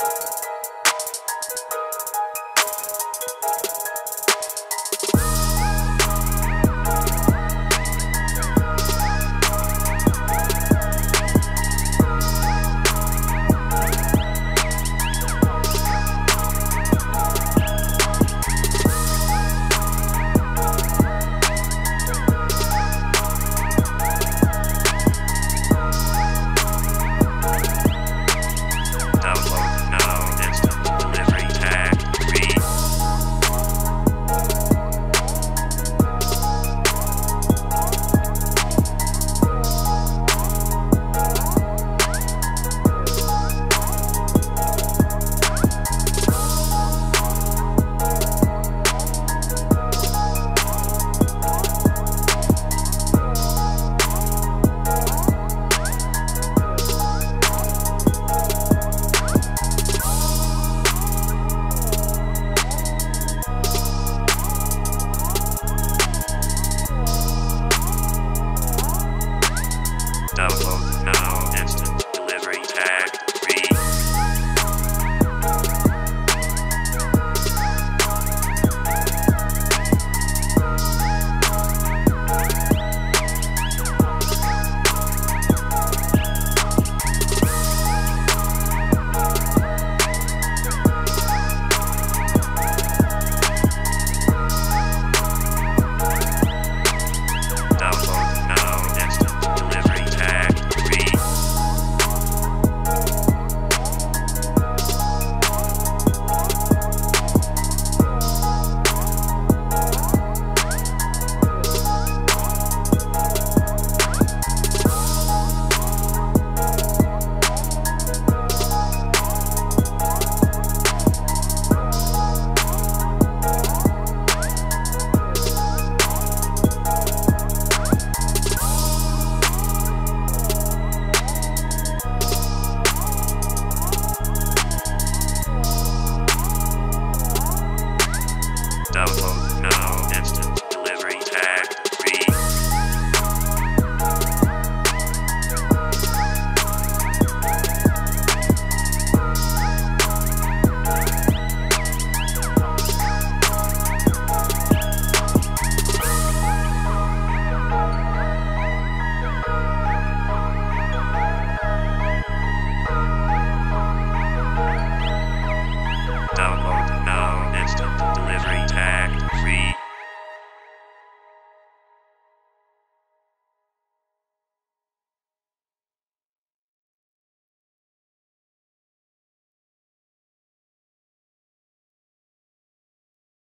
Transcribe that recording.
you